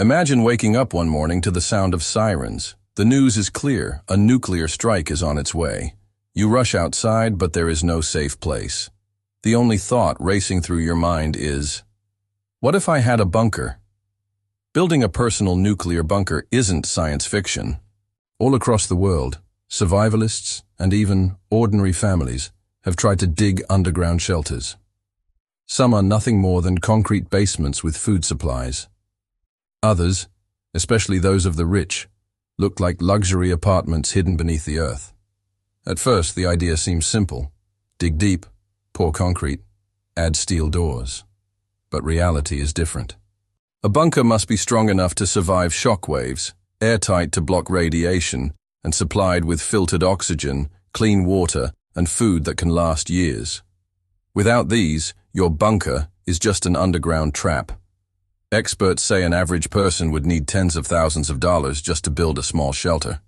Imagine waking up one morning to the sound of sirens. The news is clear. A nuclear strike is on its way. You rush outside, but there is no safe place. The only thought racing through your mind is, what if I had a bunker? Building a personal nuclear bunker isn't science fiction. All across the world, survivalists and even ordinary families have tried to dig underground shelters. Some are nothing more than concrete basements with food supplies. Others, especially those of the rich, look like luxury apartments hidden beneath the earth. At first, the idea seems simple. Dig deep, pour concrete, add steel doors. But reality is different. A bunker must be strong enough to survive shock waves, airtight to block radiation, and supplied with filtered oxygen, clean water, and food that can last years. Without these, your bunker is just an underground trap. Experts say an average person would need tens of thousands of dollars just to build a small shelter.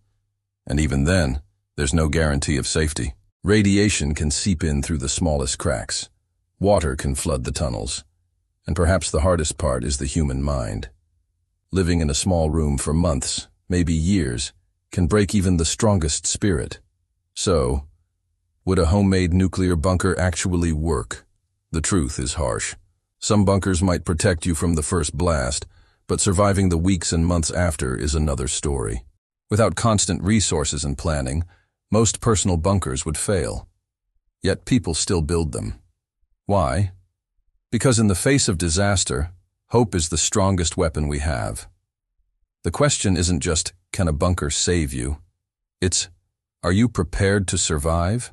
And even then, there's no guarantee of safety. Radiation can seep in through the smallest cracks. Water can flood the tunnels. And perhaps the hardest part is the human mind. Living in a small room for months, maybe years, can break even the strongest spirit. So, would a homemade nuclear bunker actually work? The truth is harsh. Some bunkers might protect you from the first blast, but surviving the weeks and months after is another story. Without constant resources and planning, most personal bunkers would fail. Yet people still build them. Why? Because in the face of disaster, hope is the strongest weapon we have. The question isn't just, can a bunker save you? It's, are you prepared to survive?